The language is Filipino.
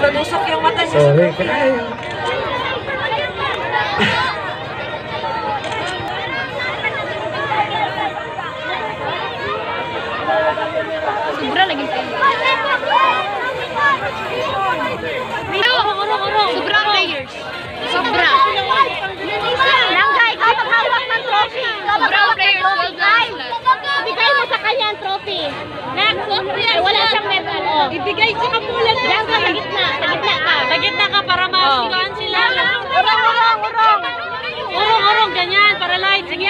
Nanusok yung mata niya. Sorry, kaya. Sobra lagi kayo. Pero, sobrang layers. Sobra. Langgay, ikaw maghawak ng trophy. Ikaw Sobrang maghawak ng players, trophy. well Ay, done. ibigay mo sa kanya ang trophy. Next, wala siyang medal. Ibigay sa kapulan. Ka sa gitna. อะไรอย่างเงี้ย